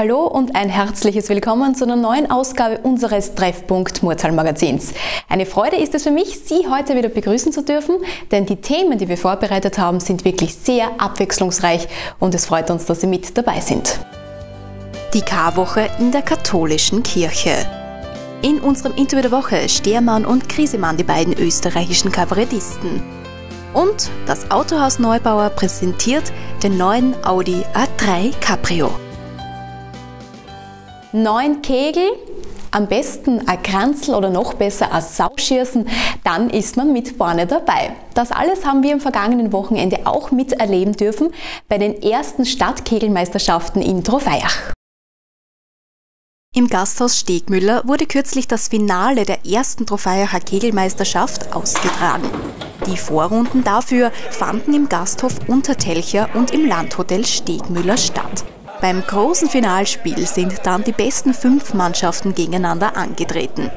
Hallo und ein herzliches Willkommen zu einer neuen Ausgabe unseres Treffpunkt Murzal Magazins. Eine Freude ist es für mich, Sie heute wieder begrüßen zu dürfen, denn die Themen, die wir vorbereitet haben, sind wirklich sehr abwechslungsreich und es freut uns, dass Sie mit dabei sind. Die Karwoche in der katholischen Kirche. In unserem Interview der Woche Stehrmann und Krisemann, die beiden österreichischen Kabarettisten. Und das Autohaus Neubauer präsentiert den neuen Audi A3 Cabrio. Neun Kegel, am besten ein Kranzel oder noch besser ein Sauschießen, dann ist man mit vorne dabei. Das alles haben wir am vergangenen Wochenende auch miterleben dürfen bei den ersten Stadtkegelmeisterschaften in Trofeiach. Im Gasthaus Stegmüller wurde kürzlich das Finale der ersten Trofeiacher Kegelmeisterschaft ausgetragen. Die Vorrunden dafür fanden im Gasthof Untertelcher und im Landhotel Stegmüller statt. Beim großen Finalspiel sind dann die besten fünf Mannschaften gegeneinander angetreten.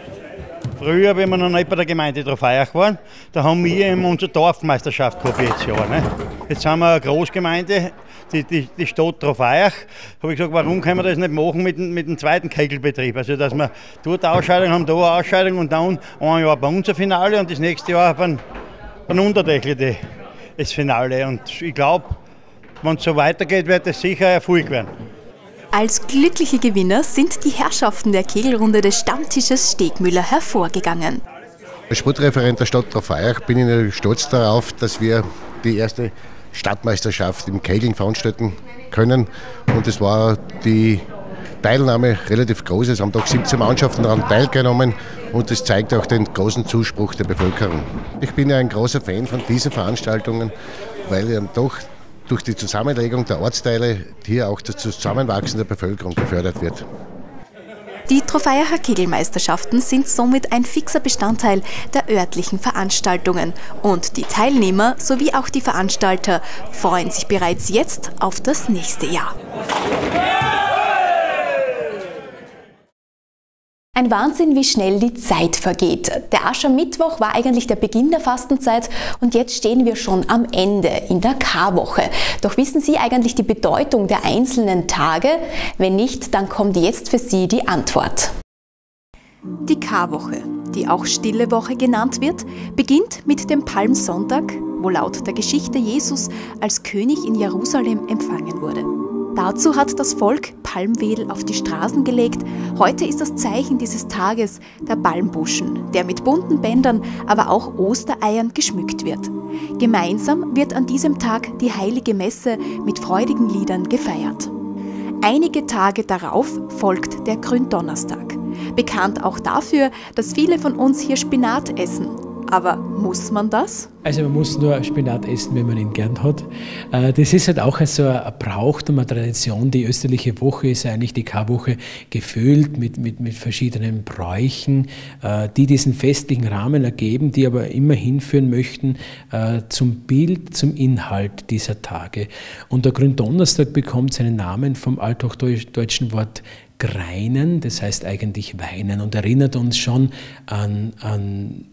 Früher, wenn wir noch nicht bei der Gemeinde Trofeiach waren, da haben wir eben unsere Dorfmeisterschaft gehabt jetzt Jahr. Ne? Jetzt haben wir eine Großgemeinde, die, die, die Stadt Trofeiach. Habe ich gesagt, warum können wir das nicht machen mit, mit dem zweiten Kegelbetrieb? Also, dass wir dort eine Ausscheidung haben, da eine Ausscheidung und dann ein Jahr bei uns ein Finale und das nächste Jahr beim, beim Unterdächel das Finale. Und ich glaube, wenn es so weitergeht, wird es sicher Erfolg werden. Als glückliche Gewinner sind die Herrschaften der Kegelrunde des Stammtisches Stegmüller hervorgegangen. Als Sportreferent der Stadt Trofeiach bin ich natürlich stolz darauf, dass wir die erste Stadtmeisterschaft im Kegeln veranstalten können. Und es war die Teilnahme relativ groß. Es haben doch 17 Mannschaften daran teilgenommen und das zeigt auch den großen Zuspruch der Bevölkerung. Ich bin ja ein großer Fan von diesen Veranstaltungen, weil ja doch durch die Zusammenlegung der Ortsteile hier auch das Zusammenwachsen der Bevölkerung gefördert wird. Die Trofeiacher Kegelmeisterschaften sind somit ein fixer Bestandteil der örtlichen Veranstaltungen und die Teilnehmer sowie auch die Veranstalter freuen sich bereits jetzt auf das nächste Jahr. Ein Wahnsinn, wie schnell die Zeit vergeht. Der Aschermittwoch war eigentlich der Beginn der Fastenzeit und jetzt stehen wir schon am Ende in der Karwoche. Doch wissen Sie eigentlich die Bedeutung der einzelnen Tage? Wenn nicht, dann kommt jetzt für Sie die Antwort. Die Karwoche, die auch Stille Woche genannt wird, beginnt mit dem Palmsonntag, wo laut der Geschichte Jesus als König in Jerusalem empfangen wurde. Dazu hat das Volk Palmwedel auf die Straßen gelegt. Heute ist das Zeichen dieses Tages der Palmbuschen, der mit bunten Bändern, aber auch Ostereiern geschmückt wird. Gemeinsam wird an diesem Tag die heilige Messe mit freudigen Liedern gefeiert. Einige Tage darauf folgt der Gründonnerstag, bekannt auch dafür, dass viele von uns hier Spinat essen aber muss man das? Also man muss nur Spinat essen, wenn man ihn gern hat. Äh, das ist halt auch so ein Brauchtum, eine Tradition. Die österliche Woche ist eigentlich die Karwoche gefüllt mit, mit, mit verschiedenen Bräuchen, äh, die diesen festlichen Rahmen ergeben, die aber immer hinführen möchten äh, zum Bild, zum Inhalt dieser Tage. Und der Gründonnerstag bekommt seinen Namen vom althochdeutschen Wort greinen, das heißt eigentlich weinen und erinnert uns schon an, an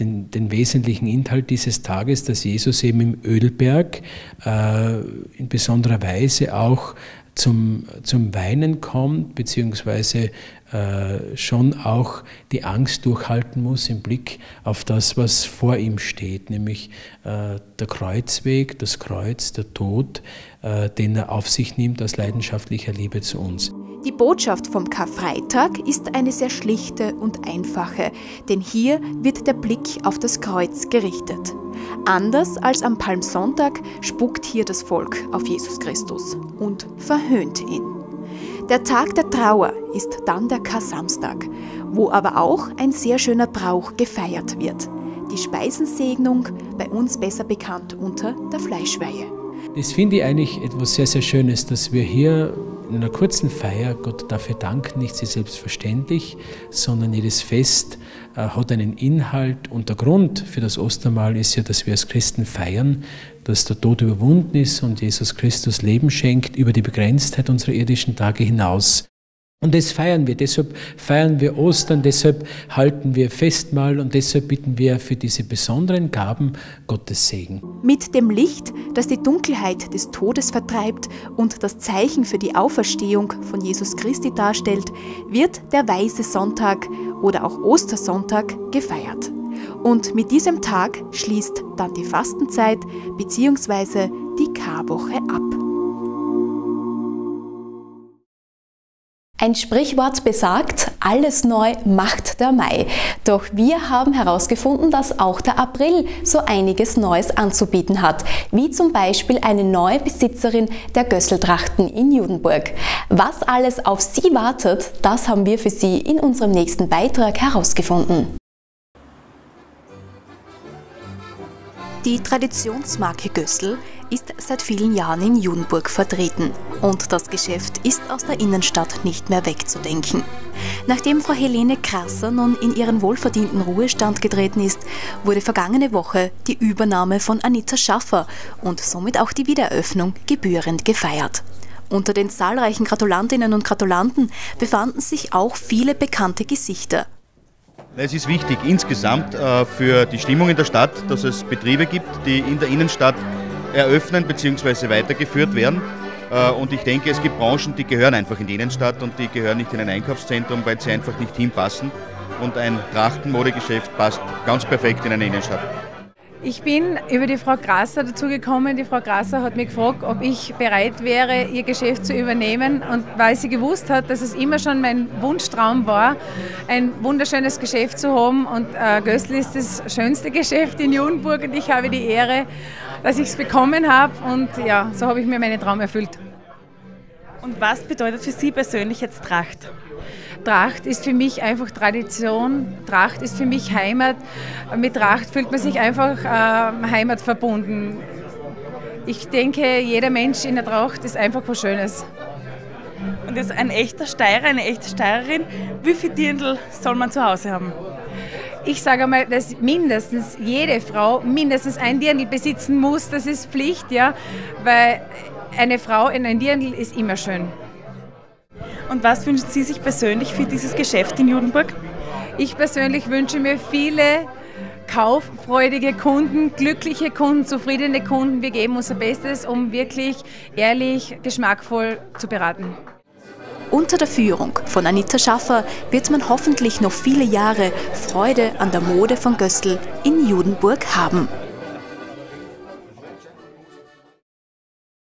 den, den, wesentlichen Inhalt dieses Tages, dass Jesus eben im Ölberg äh, in besonderer Weise auch zum, zum Weinen kommt, beziehungsweise äh, schon auch die Angst durchhalten muss im Blick auf das, was vor ihm steht, nämlich äh, der Kreuzweg, das Kreuz, der Tod, äh, den er auf sich nimmt aus leidenschaftlicher Liebe zu uns. Die Botschaft vom Karfreitag ist eine sehr schlichte und einfache, denn hier wird der Blick auf das Kreuz gerichtet. Anders als am Palmsonntag spuckt hier das Volk auf Jesus Christus und verhöhnt ihn. Der Tag der Trauer ist dann der Kar-Samstag, wo aber auch ein sehr schöner Brauch gefeiert wird. Die Speisensegnung, bei uns besser bekannt unter der Fleischweihe. Das finde ich eigentlich etwas sehr, sehr Schönes, dass wir hier in einer kurzen Feier Gott dafür danken, nicht sie selbstverständlich, sondern jedes Fest äh, hat einen Inhalt und der Grund für das Ostermahl ist ja, dass wir als Christen feiern, dass der Tod überwunden ist und Jesus Christus Leben schenkt über die Begrenztheit unserer irdischen Tage hinaus. Und das feiern wir, deshalb feiern wir Ostern, deshalb halten wir Festmahl und deshalb bitten wir für diese besonderen Gaben Gottes Segen. Mit dem Licht, das die Dunkelheit des Todes vertreibt und das Zeichen für die Auferstehung von Jesus Christi darstellt, wird der Weiße Sonntag oder auch Ostersonntag gefeiert. Und mit diesem Tag schließt dann die Fastenzeit bzw. die Karwoche ab. Ein Sprichwort besagt, alles neu macht der Mai. Doch wir haben herausgefunden, dass auch der April so einiges Neues anzubieten hat, wie zum Beispiel eine neue Besitzerin der Gösseltrachten in Judenburg. Was alles auf Sie wartet, das haben wir für Sie in unserem nächsten Beitrag herausgefunden. Die Traditionsmarke Gössel ist seit vielen Jahren in Judenburg vertreten und das Geschäft ist aus der Innenstadt nicht mehr wegzudenken. Nachdem Frau Helene Krasser nun in ihren wohlverdienten Ruhestand getreten ist, wurde vergangene Woche die Übernahme von Anita Schaffer und somit auch die Wiedereröffnung gebührend gefeiert. Unter den zahlreichen Gratulantinnen und Gratulanten befanden sich auch viele bekannte Gesichter. Es ist wichtig insgesamt äh, für die Stimmung in der Stadt, dass es Betriebe gibt, die in der Innenstadt eröffnen bzw. weitergeführt werden. Äh, und ich denke, es gibt Branchen, die gehören einfach in die Innenstadt und die gehören nicht in ein Einkaufszentrum, weil sie einfach nicht hinpassen. Und ein Trachtenmodegeschäft passt ganz perfekt in eine Innenstadt. Ich bin über die Frau Grasser dazu gekommen. Die Frau Grasser hat mich gefragt, ob ich bereit wäre, ihr Geschäft zu übernehmen. Und weil sie gewusst hat, dass es immer schon mein Wunschtraum war, ein wunderschönes Geschäft zu haben. Und äh, Gößl ist das schönste Geschäft in Judenburg und ich habe die Ehre, dass ich es bekommen habe. Und ja, so habe ich mir meinen Traum erfüllt. Und was bedeutet für Sie persönlich jetzt Tracht? Tracht ist für mich einfach Tradition, Tracht ist für mich Heimat. Mit Tracht fühlt man sich einfach äh, heimatverbunden. Ich denke, jeder Mensch in der Tracht ist einfach was Schönes. Und ist ein echter Steirer, eine echte Steirerin, wie viel Dirndl soll man zu Hause haben? Ich sage mal, dass mindestens jede Frau mindestens ein Dirndl besitzen muss. Das ist Pflicht, ja, weil eine Frau in ein Dirndl ist immer schön. Und was wünschen Sie sich persönlich für dieses Geschäft in Judenburg? Ich persönlich wünsche mir viele kauffreudige Kunden, glückliche Kunden, zufriedene Kunden. Wir geben unser Bestes, um wirklich ehrlich, geschmackvoll zu beraten. Unter der Führung von Anita Schaffer wird man hoffentlich noch viele Jahre Freude an der Mode von Göstl in Judenburg haben.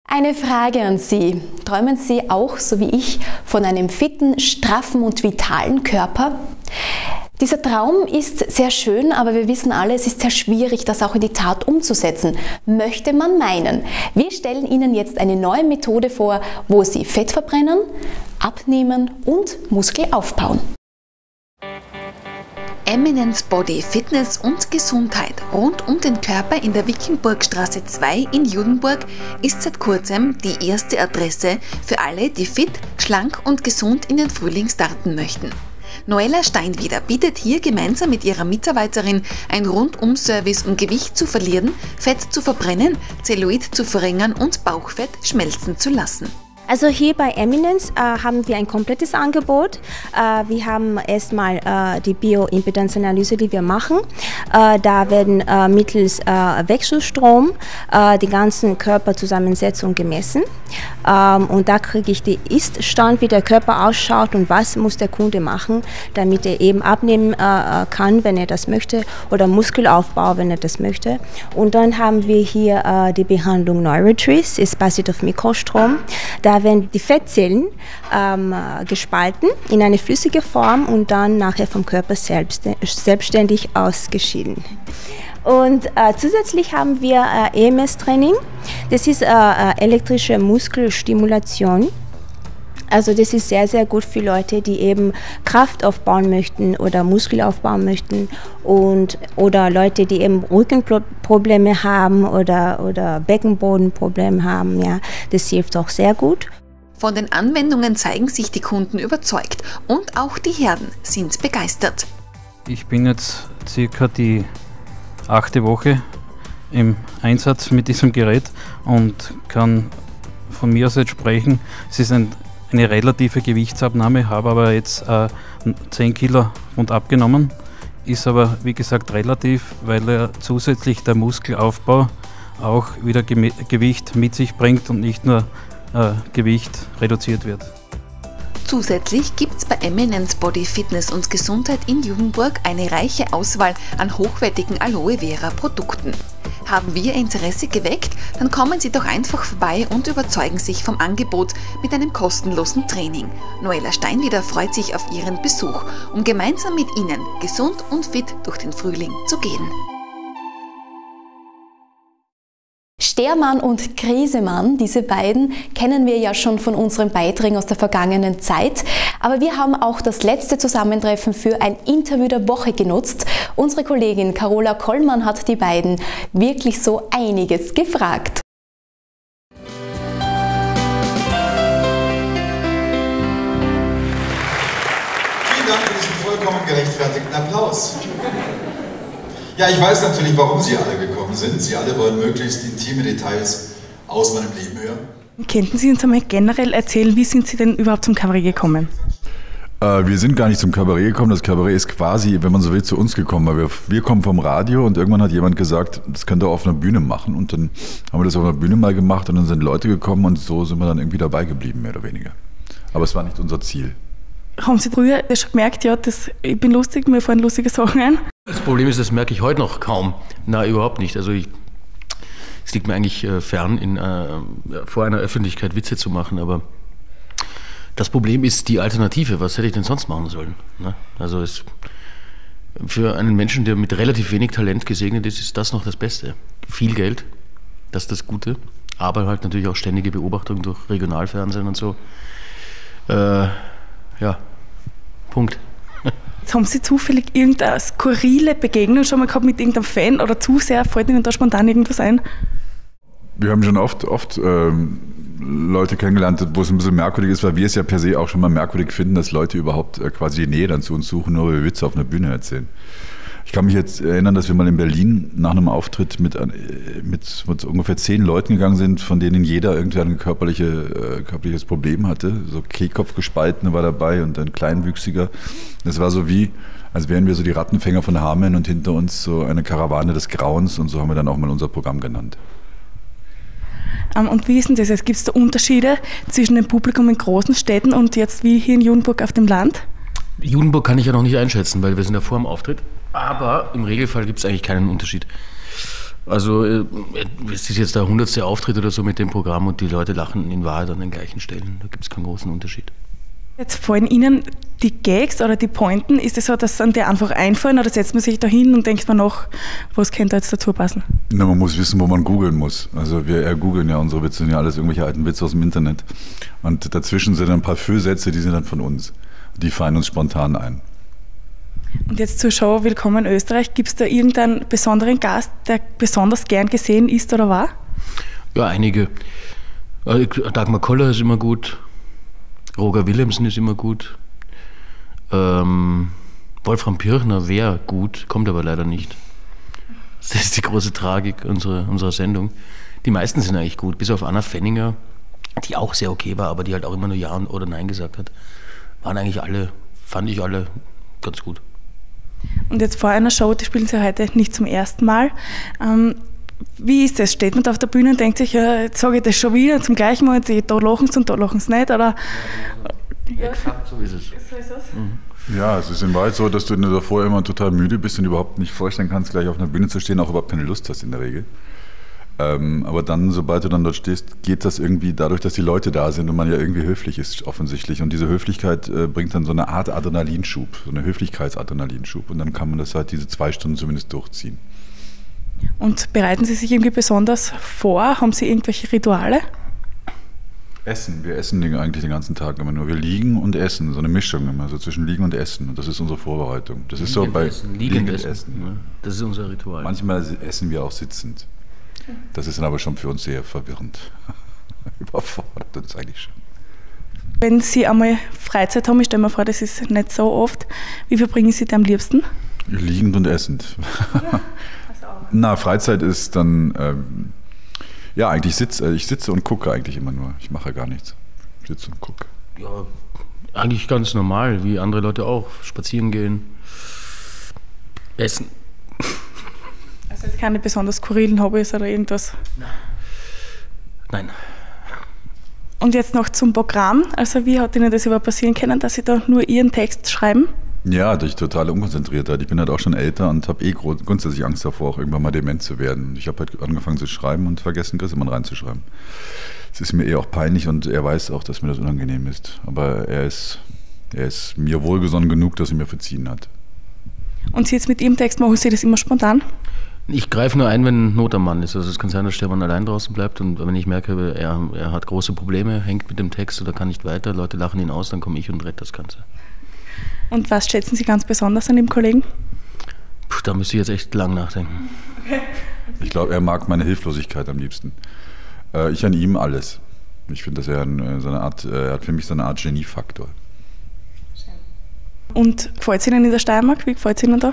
Eine Frage an Sie. Träumen Sie auch, so wie ich, von einem fitten, straffen und vitalen Körper? Dieser Traum ist sehr schön, aber wir wissen alle, es ist sehr schwierig, das auch in die Tat umzusetzen, möchte man meinen. Wir stellen Ihnen jetzt eine neue Methode vor, wo Sie Fett verbrennen, abnehmen und Muskel aufbauen. Eminence Body Fitness und Gesundheit rund um den Körper in der Wickenburgstraße 2 in Judenburg ist seit kurzem die erste Adresse für alle, die fit, schlank und gesund in den Frühling starten möchten. Noella Steinwieder bietet hier gemeinsam mit ihrer Mitarbeiterin ein Rundum-Service, um Gewicht zu verlieren, Fett zu verbrennen, Zellulit zu verringern und Bauchfett schmelzen zu lassen. Also hier bei Eminence äh, haben wir ein komplettes Angebot. Äh, wir haben erstmal äh, die Bioimpedanzanalyse, die wir machen. Äh, da werden äh, mittels äh, Wechselstrom die ganzen Körperzusammensetzung gemessen. Ähm, und da kriege ich den Ist-Stand, wie der Körper ausschaut und was muss der Kunde machen, damit er eben abnehmen kann, wenn er das möchte, oder Muskelaufbau, wenn er das möchte. Und dann haben wir hier die Behandlung Neurotrace, ist basiert auf Mikrostrom. Da da werden die Fettzellen ähm, gespalten in eine flüssige Form und dann nachher vom Körper selbst, selbstständig ausgeschieden. Und äh, zusätzlich haben wir äh, EMS-Training. Das ist äh, äh, elektrische Muskelstimulation. Also das ist sehr, sehr gut für Leute, die eben Kraft aufbauen möchten oder Muskel aufbauen möchten und, oder Leute, die eben Rückenprobleme haben oder, oder Beckenbodenprobleme haben. Ja, das hilft auch sehr gut. Von den Anwendungen zeigen sich die Kunden überzeugt und auch die Herden sind begeistert. Ich bin jetzt circa die achte Woche im Einsatz mit diesem Gerät und kann von mir aus jetzt sprechen. Es ist ein eine relative Gewichtsabnahme, habe aber jetzt äh, 10 Kilo und abgenommen. Ist aber wie gesagt relativ, weil er zusätzlich der Muskelaufbau auch wieder Gewicht mit sich bringt und nicht nur äh, Gewicht reduziert wird. Zusätzlich gibt es bei Eminence Body Fitness und Gesundheit in Judenburg eine reiche Auswahl an hochwertigen Aloe Vera Produkten. Haben wir Interesse geweckt? Dann kommen Sie doch einfach vorbei und überzeugen sich vom Angebot mit einem kostenlosen Training. Noella Steinwieder freut sich auf Ihren Besuch, um gemeinsam mit Ihnen gesund und fit durch den Frühling zu gehen. Stermann und Krisemann, diese beiden kennen wir ja schon von unseren Beiträgen aus der vergangenen Zeit, aber wir haben auch das letzte Zusammentreffen für ein Interview der Woche genutzt. Unsere Kollegin Carola Kollmann hat die beiden wirklich so einiges gefragt. Vielen Dank für diesen vollkommen gerechtfertigten Applaus. Ja, ich weiß natürlich, warum Sie alle gekommen sind. Sie alle wollen möglichst intime Details aus meinem Leben hören. Könnten Sie uns einmal generell erzählen, wie sind Sie denn überhaupt zum Kabarett gekommen? Äh, wir sind gar nicht zum Kabarett gekommen. Das Kabarett ist quasi, wenn man so will, zu uns gekommen. Weil wir, wir kommen vom Radio und irgendwann hat jemand gesagt, das könnt ihr auf einer Bühne machen. Und dann haben wir das auf einer Bühne mal gemacht und dann sind Leute gekommen und so sind wir dann irgendwie dabei geblieben, mehr oder weniger. Aber es war nicht unser Ziel. Haben Sie früher schon gemerkt, ja, das, ich bin lustig, mir fallen lustige Sachen ein? Das Problem ist, das merke ich heute noch kaum. Nein, überhaupt nicht. Also ich, es liegt mir eigentlich äh, fern, in, äh, vor einer Öffentlichkeit Witze zu machen, aber das Problem ist die Alternative. Was hätte ich denn sonst machen sollen? Ne? Also es, für einen Menschen, der mit relativ wenig Talent gesegnet ist, ist das noch das Beste. Viel Geld, das ist das Gute, aber halt natürlich auch ständige Beobachtung durch Regionalfernsehen und so. Äh, ja, Punkt. Jetzt haben Sie zufällig irgendeine skurrile Begegnung schon mal gehabt mit irgendeinem Fan oder Zuseher? Fällt Ihnen da spontan irgendwas ein? Wir haben schon oft, oft ähm, Leute kennengelernt, wo es ein bisschen merkwürdig ist, weil wir es ja per se auch schon mal merkwürdig finden, dass Leute überhaupt äh, quasi die Nähe dann zu uns suchen, nur weil wir Witze auf einer Bühne erzählen. Ich kann mich jetzt erinnern, dass wir mal in Berlin nach einem Auftritt mit, äh, mit, mit ungefähr zehn Leuten gegangen sind, von denen jeder irgendwie ein körperliche, äh, körperliches Problem hatte. So Kehlkopfgespaltene war dabei und ein Kleinwüchsiger. Das war so wie, als wären wir so die Rattenfänger von Hameln und hinter uns so eine Karawane des Grauens und so haben wir dann auch mal unser Programm genannt. Ähm, und wie ist denn das? Gibt es da Unterschiede zwischen dem Publikum in großen Städten und jetzt wie hier in Judenburg auf dem Land? Judenburg kann ich ja noch nicht einschätzen, weil wir sind ja vor dem Auftritt. Aber im Regelfall gibt es eigentlich keinen Unterschied. Also äh, es ist jetzt der hundertste Auftritt oder so mit dem Programm und die Leute lachen in Wahrheit an den gleichen Stellen. Da gibt es keinen großen Unterschied. Jetzt fallen Ihnen die Gags oder die Pointen, ist es so, dass dann die einfach einfallen oder setzt man sich da hin und denkt man noch, was könnte jetzt dazu passen? Na, man muss wissen, wo man googeln muss. Also wir googeln ja unsere Witze, sind ja alles irgendwelche alten Witze aus dem Internet. Und dazwischen sind ein paar Füllsätze, die sind dann von uns. Die fallen uns spontan ein. Und jetzt zur Show Willkommen Österreich. Gibt es da irgendeinen besonderen Gast, der besonders gern gesehen ist oder war? Ja, einige. Äh, Dagmar Koller ist immer gut. Roger Willemsen ist immer gut. Ähm, Wolfram Pirchner wäre gut, kommt aber leider nicht. Das ist die große Tragik unserer, unserer Sendung. Die meisten sind eigentlich gut, bis auf Anna Fenninger, die auch sehr okay war, aber die halt auch immer nur Ja oder Nein gesagt hat. Waren eigentlich alle, fand ich alle ganz gut. Und jetzt vor einer Show, die spielen Sie heute nicht zum ersten Mal. Ähm, wie ist das? Steht man da auf der Bühne und denkt sich, ja, jetzt sage ich das schon wieder zum gleichen Mal, die, da lachen sie und da lachen sie nicht? Oder? Ja, exakt so ist es. So ist es. Mhm. Ja, es ist in Wahrheit so, dass du davor immer total müde bist und überhaupt nicht vorstellen kannst, gleich auf einer Bühne zu stehen, auch überhaupt keine Lust hast in der Regel. Ähm, aber dann, sobald du dann dort stehst, geht das irgendwie dadurch, dass die Leute da sind und man ja irgendwie höflich ist, offensichtlich. Und diese Höflichkeit äh, bringt dann so eine Art Adrenalinschub, so eine Höflichkeitsadrenalinschub. Und dann kann man das halt diese zwei Stunden zumindest durchziehen. Und bereiten Sie sich irgendwie besonders vor? Haben Sie irgendwelche Rituale? Essen. Wir essen eigentlich den ganzen Tag immer nur. Wir liegen und essen, so eine Mischung immer, so zwischen Liegen und Essen. Und das ist unsere Vorbereitung. Das ist so bei essen, Liegend essen. essen. Das ist unser Ritual. Manchmal essen wir auch sitzend. Das ist dann aber schon für uns sehr verwirrend. Überfordert uns eigentlich schon. Wenn Sie einmal Freizeit haben, ich stelle mir vor, das ist nicht so oft, wie verbringen Sie die am liebsten? Liegend und essend. Ja, Na, Freizeit ist dann, ähm, ja, eigentlich sitze äh, ich sitze und gucke eigentlich immer nur. Ich mache gar nichts. Ich sitze und gucke. Ja, eigentlich ganz normal, wie andere Leute auch. Spazieren gehen, essen. Jetzt keine besonders skurrilen Hobbys oder irgendwas? Nein. Und jetzt noch zum Programm. Also wie hat Ihnen das überhaupt passieren können, dass Sie da nur Ihren Text schreiben? Ja, durch totale Unkonzentriertheit. Ich bin halt auch schon älter und habe eh grundsätzlich Angst davor, auch irgendwann mal dement zu werden. Ich habe halt angefangen zu schreiben und vergessen, Grissemann reinzuschreiben. Es ist mir eh auch peinlich und er weiß auch, dass mir das unangenehm ist. Aber er ist, er ist mir wohlgesonnen genug, dass er mir verziehen hat. Und Sie jetzt mit Ihrem Text machen Sie das immer spontan? Ich greife nur ein, wenn Not am Mann ist. Also es kann sein, dass Stefan allein draußen bleibt und wenn ich merke, er, er hat große Probleme, hängt mit dem Text oder kann nicht weiter, Leute lachen ihn aus, dann komme ich und rette das Ganze. Und was schätzen Sie ganz besonders an dem Kollegen? Puh, da müsste ich jetzt echt lang nachdenken. Ich glaube, er mag meine Hilflosigkeit am liebsten. Äh, ich an ihm alles. Ich finde, dass er ein, so eine Art, er hat für mich so eine Art Geniefaktor. Und gefällt es Ihnen in der Steiermark? Wie gefällt es Ihnen da?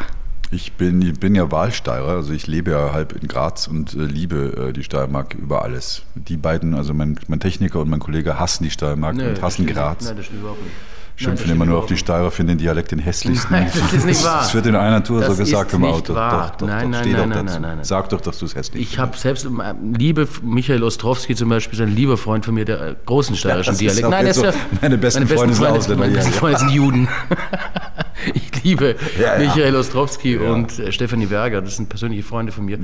Ich bin, ich bin ja Wahlsteirer, also ich lebe ja halb in Graz und äh, liebe äh, die Steiermark über alles. Die beiden, also mein, mein, Techniker und mein Kollege hassen die Steiermark nee, und hassen Graz. Nein, das stimmt überhaupt nicht. Schimpfen immer nur auf die Steirer, finden den Dialekt den hässlichsten. Nein, das ist nicht wahr. Das wird in einer Tour das so gesagt im Auto. Wahr. Doch, doch, nein, doch. nein, nein, nein, nein, nein, Sag doch, dass du es hässlich Ich habe selbst, liebe Michael Ostrowski zum Beispiel, ist ein lieber Freund von mir, der äh, großen steirischen ja, Dialekt. Nein, das ist so, meine besten meine Freunde sind Ausländer. Meine besten Freunde sind Juden. liebe ja, ja. Michael Ostrowski und äh, Stefanie Berger, das sind persönliche Freunde von mir,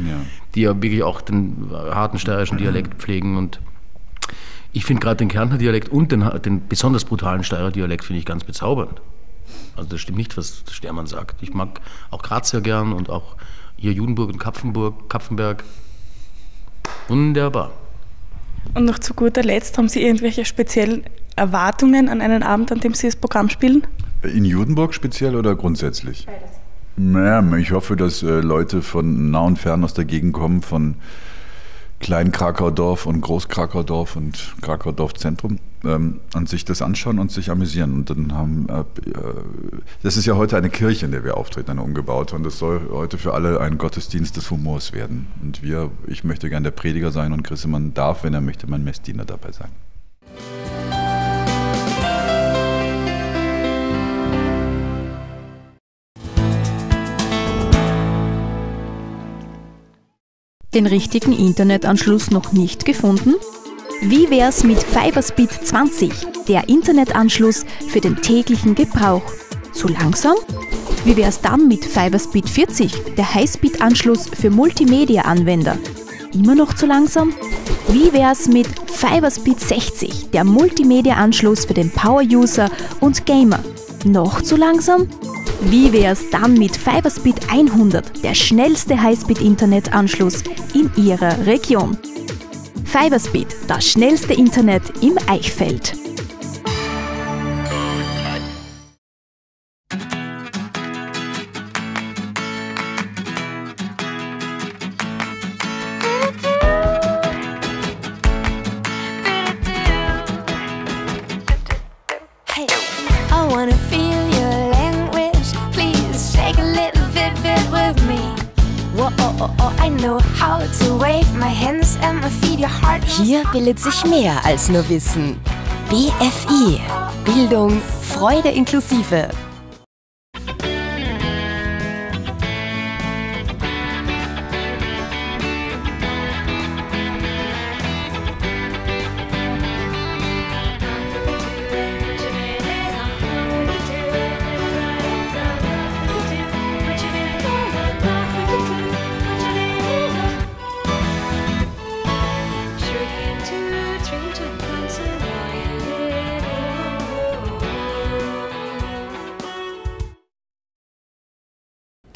die ja wirklich auch den harten steirischen Dialekt pflegen und ich finde gerade den Kärntner Dialekt und den, den besonders brutalen Steirer Dialekt finde ich ganz bezaubernd. Also das stimmt nicht, was Stermann sagt. Ich mag auch Graz sehr gern und auch hier Judenburg und Kapfenburg, Kapfenberg. Wunderbar. Und noch zu guter Letzt, haben Sie irgendwelche speziellen Erwartungen an einen Abend, an dem Sie das Programm spielen? In Judenburg speziell oder grundsätzlich? Beides. Naja, ich hoffe, dass äh, Leute von nah und fern aus der Gegend kommen, von Klein-Krakaudorf und Groß-Krakaudorf und Krakaudorf-Zentrum ähm, und sich das anschauen und sich amüsieren. Und dann haben, äh, das ist ja heute eine Kirche, in der wir auftreten, eine umgebaute. Und das soll heute für alle ein Gottesdienst des Humors werden. Und wir, ich möchte gern der Prediger sein und Christemann darf, wenn er möchte, mein Messdiener dabei sein. Den richtigen Internetanschluss noch nicht gefunden? Wie wär's mit Fiberspeed 20, der Internetanschluss für den täglichen Gebrauch? Zu langsam? Wie wär's dann mit Fiberspeed 40, der Highspeed-Anschluss für Multimedia-Anwender? Immer noch zu langsam? Wie wär's mit Fiberspeed 60, der Multimedia-Anschluss für den Power-User und Gamer? Noch zu langsam? Wie wär's dann mit Fiberspeed 100, der schnellste Highspeed-Internetanschluss in Ihrer Region? Fiberspeed, das schnellste Internet im Eichfeld. Bildet sich mehr als nur Wissen. BFI. Bildung, Freude inklusive.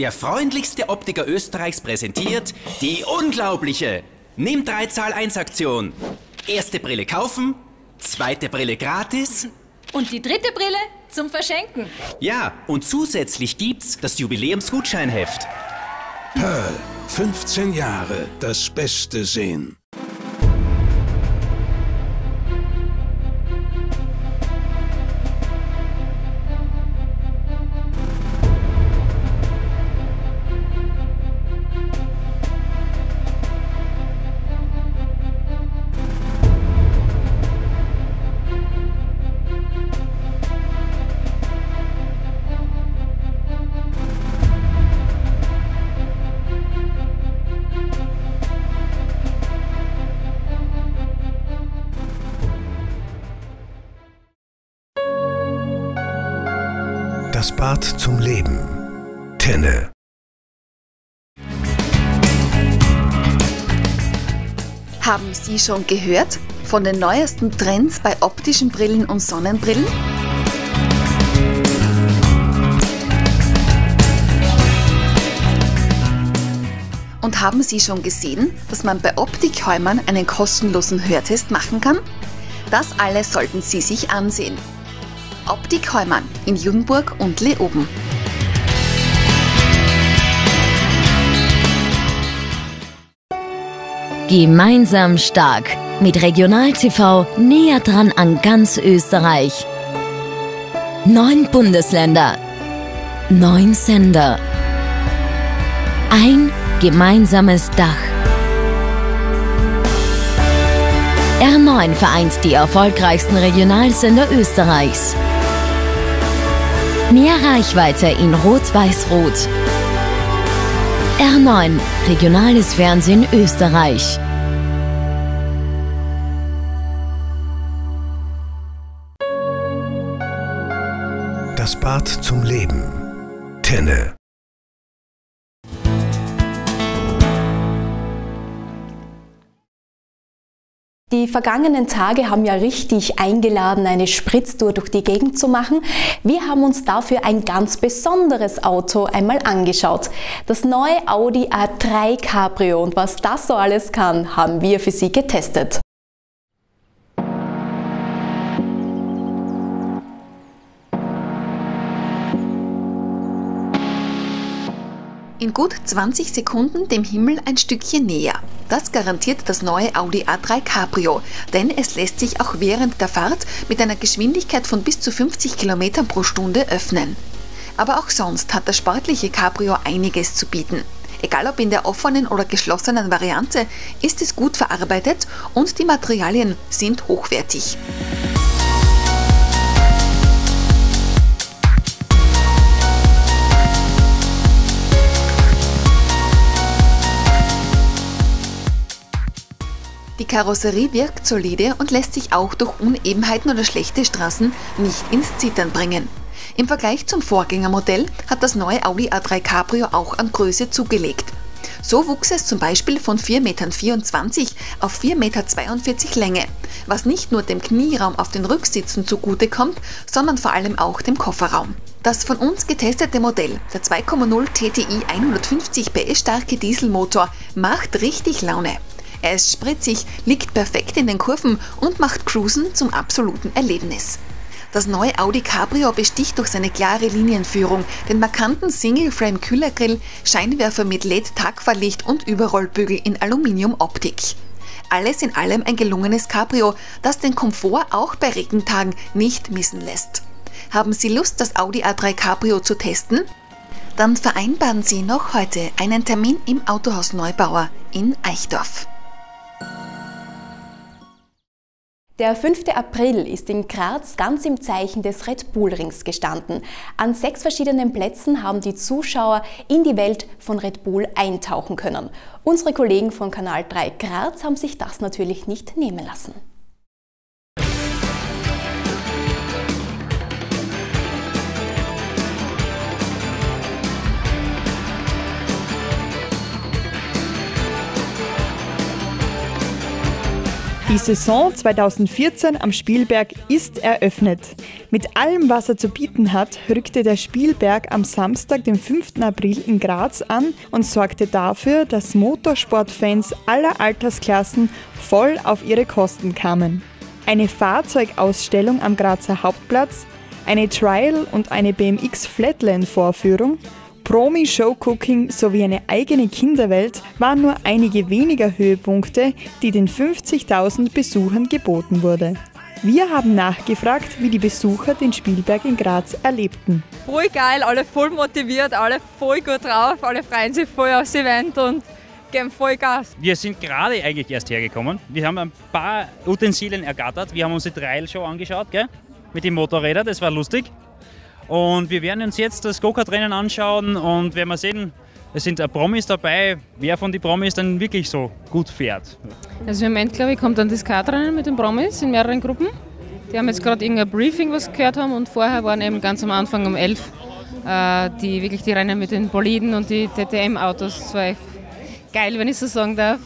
Der freundlichste Optiker Österreichs präsentiert die unglaubliche Nimm 3 Zahl 1 Aktion. Erste Brille kaufen, zweite Brille gratis. Und die dritte Brille zum Verschenken. Ja, und zusätzlich gibt's das Jubiläumsgutscheinheft. Pearl, 15 Jahre, das Beste sehen. Haben Sie schon gehört von den neuesten Trends bei optischen Brillen und Sonnenbrillen? Und haben Sie schon gesehen, dass man bei Optik Heumann einen kostenlosen Hörtest machen kann? Das alles sollten Sie sich ansehen. Optik Heumann in Judenburg und Leoben. Gemeinsam stark. Mit Regional TV näher dran an ganz Österreich. Neun Bundesländer. Neun Sender. Ein gemeinsames Dach. R9 vereint die erfolgreichsten Regionalsender Österreichs. Mehr Reichweite in Rot-Weiß-Rot. R9 Regionales Fernsehen Österreich. Das Bad zum Leben. Tenne. Die vergangenen Tage haben ja richtig eingeladen, eine Spritztour durch die Gegend zu machen. Wir haben uns dafür ein ganz besonderes Auto einmal angeschaut. Das neue Audi A3 Cabrio und was das so alles kann, haben wir für Sie getestet. In gut 20 Sekunden dem Himmel ein Stückchen näher. Das garantiert das neue Audi A3 Cabrio, denn es lässt sich auch während der Fahrt mit einer Geschwindigkeit von bis zu 50 km pro Stunde öffnen. Aber auch sonst hat das sportliche Cabrio einiges zu bieten. Egal ob in der offenen oder geschlossenen Variante, ist es gut verarbeitet und die Materialien sind hochwertig. Die Karosserie wirkt solide und lässt sich auch durch Unebenheiten oder schlechte Straßen nicht ins Zittern bringen. Im Vergleich zum Vorgängermodell hat das neue Audi A3 Cabrio auch an Größe zugelegt. So wuchs es zum Beispiel von 4,24 Meter auf 4,42 Meter Länge, was nicht nur dem Knieraum auf den Rücksitzen zugutekommt, sondern vor allem auch dem Kofferraum. Das von uns getestete Modell, der 2,0 TTI 150 PS starke Dieselmotor, macht richtig Laune. Er ist spritzig, liegt perfekt in den Kurven und macht Cruisen zum absoluten Erlebnis. Das neue Audi Cabrio besticht durch seine klare Linienführung, den markanten Single-Frame-Kühlergrill, Scheinwerfer mit LED-Tagfahrlicht und Überrollbügel in Aluminium-Optik. Alles in allem ein gelungenes Cabrio, das den Komfort auch bei Regentagen nicht missen lässt. Haben Sie Lust, das Audi A3 Cabrio zu testen? Dann vereinbaren Sie noch heute einen Termin im Autohaus Neubauer in Eichdorf. Der 5. April ist in Graz ganz im Zeichen des Red Bull Rings gestanden. An sechs verschiedenen Plätzen haben die Zuschauer in die Welt von Red Bull eintauchen können. Unsere Kollegen von Kanal 3 Graz haben sich das natürlich nicht nehmen lassen. Die Saison 2014 am Spielberg ist eröffnet. Mit allem, was er zu bieten hat, rückte der Spielberg am Samstag, den 5. April in Graz an und sorgte dafür, dass Motorsportfans aller Altersklassen voll auf ihre Kosten kamen. Eine Fahrzeugausstellung am Grazer Hauptplatz, eine Trial- und eine BMX Flatland-Vorführung Promi Showcooking sowie eine eigene Kinderwelt waren nur einige weniger Höhepunkte, die den 50.000 Besuchern geboten wurde. Wir haben nachgefragt, wie die Besucher den Spielberg in Graz erlebten. Voll geil, alle voll motiviert, alle voll gut drauf, alle freuen sich voll aufs Event und geben voll Gas. Wir sind gerade eigentlich erst hergekommen. Wir haben ein paar Utensilien ergattert. Wir haben uns die Trail-Show angeschaut, gell? mit den Motorrädern, das war lustig. Und wir werden uns jetzt das Go-Kart-Rennen anschauen und werden mal sehen, es sind Promis dabei, wer von den Promis dann wirklich so gut fährt. Also im Moment, glaube ich, kommt dann das Kartrennen mit den Promis in mehreren Gruppen. Die haben jetzt gerade irgendein Briefing, was gehört haben und vorher waren eben ganz am Anfang um 11 äh, die wirklich die Rennen mit den Boliden und die DTM-Autos. Das war echt geil, wenn ich so sagen darf.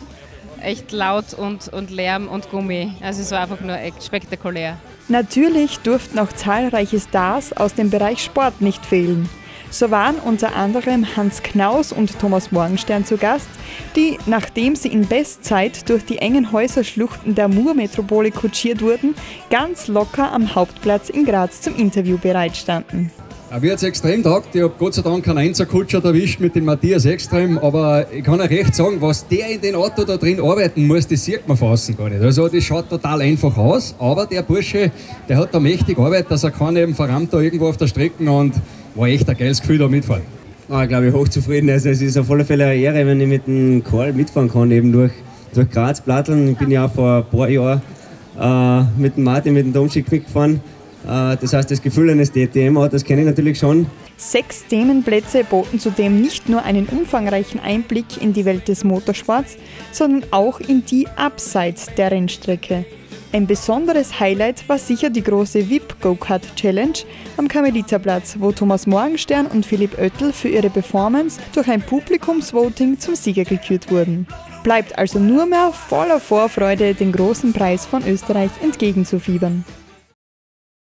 Echt laut und, und Lärm und Gummi. Also es war einfach nur echt spektakulär. Natürlich durften auch zahlreiche Stars aus dem Bereich Sport nicht fehlen. So waren unter anderem Hans Knaus und Thomas Morgenstern zu Gast, die, nachdem sie in Bestzeit durch die engen Häuserschluchten der Murmetropole kutschiert wurden, ganz locker am Hauptplatz in Graz zum Interview bereitstanden. Mir hat es extrem taugt. Ich habe Gott sei Dank keinen Einzelkutscher erwischt mit dem Matthias Extrem, aber ich kann euch recht sagen, was der in den Auto da drin arbeiten muss, das sieht man von gar nicht. Also das schaut total einfach aus, aber der Bursche, der hat da mächtig Arbeit, dass er kann eben verrammt da irgendwo auf der Strecke und war echt ein geiles Gefühl da mitfahren. Ah, ich glaube, ich hochzufrieden. Also es ist auf alle Fälle eine Ehre, wenn ich mit dem Karl mitfahren kann, eben durch, durch Graz platteln. Ich bin ja auch vor ein paar Jahren äh, mit dem Martin, mit dem Domschick mitgefahren. Äh, das heißt, das Gefühl eines DTM-Autos kenne ich natürlich schon. Sechs Themenplätze boten zudem nicht nur einen umfangreichen Einblick in die Welt des Motorsports, sondern auch in die abseits der Rennstrecke. Ein besonderes Highlight war sicher die große VIP Go-Kart Challenge am Karmeliterplatz, wo Thomas Morgenstern und Philipp Oettel für ihre Performance durch ein Publikumsvoting zum Sieger gekürt wurden. Bleibt also nur mehr voller Vorfreude, den großen Preis von Österreich entgegenzufiebern.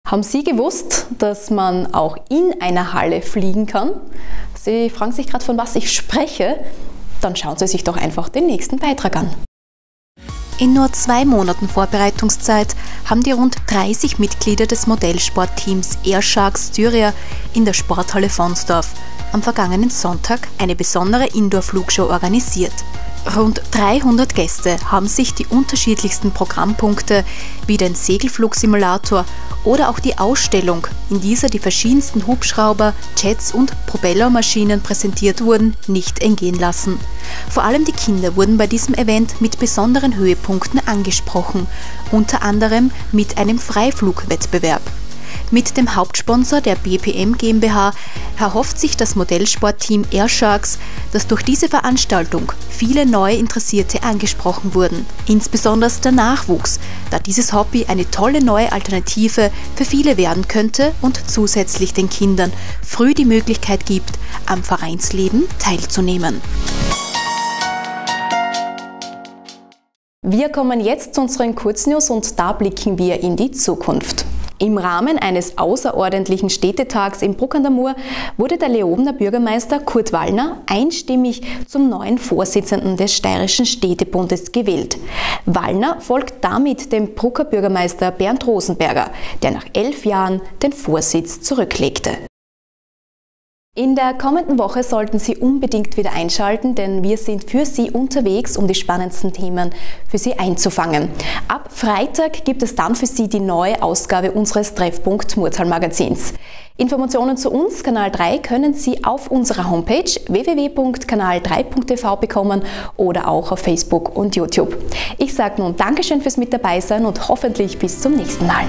Haben Sie gewusst, dass man auch in einer Halle fliegen kann? Sie fragen sich gerade, von was ich spreche? Dann schauen Sie sich doch einfach den nächsten Beitrag an. In nur zwei Monaten Vorbereitungszeit haben die rund 30 Mitglieder des Modellsportteams Air Sharks Styria in der Sporthalle Fonsdorf am vergangenen Sonntag eine besondere Indoor-Flugshow organisiert. Rund 300 Gäste haben sich die unterschiedlichsten Programmpunkte wie den Segelflugsimulator oder auch die Ausstellung, in dieser die verschiedensten Hubschrauber, Jets und Propellermaschinen präsentiert wurden, nicht entgehen lassen. Vor allem die Kinder wurden bei diesem Event mit besonderen Höhepunkten angesprochen, unter anderem mit einem Freiflugwettbewerb. Mit dem Hauptsponsor der BPM GmbH erhofft sich das Modellsportteam Airsharks, dass durch diese Veranstaltung viele neue Interessierte angesprochen wurden. Insbesondere der Nachwuchs, da dieses Hobby eine tolle neue Alternative für viele werden könnte und zusätzlich den Kindern früh die Möglichkeit gibt, am Vereinsleben teilzunehmen. Wir kommen jetzt zu unseren Kurznews und da blicken wir in die Zukunft. Im Rahmen eines außerordentlichen Städtetags in Bruck an der Mur wurde der Leobener Bürgermeister Kurt Wallner einstimmig zum neuen Vorsitzenden des Steirischen Städtebundes gewählt. Wallner folgt damit dem Brucker Bürgermeister Bernd Rosenberger, der nach elf Jahren den Vorsitz zurücklegte. In der kommenden Woche sollten Sie unbedingt wieder einschalten, denn wir sind für Sie unterwegs, um die spannendsten Themen für Sie einzufangen. Ab Freitag gibt es dann für Sie die neue Ausgabe unseres Treffpunkt Murtal Magazins. Informationen zu uns, Kanal 3, können Sie auf unserer Homepage www.kanal3.tv bekommen oder auch auf Facebook und YouTube. Ich sage nun Dankeschön fürs Mit dabei sein und hoffentlich bis zum nächsten Mal.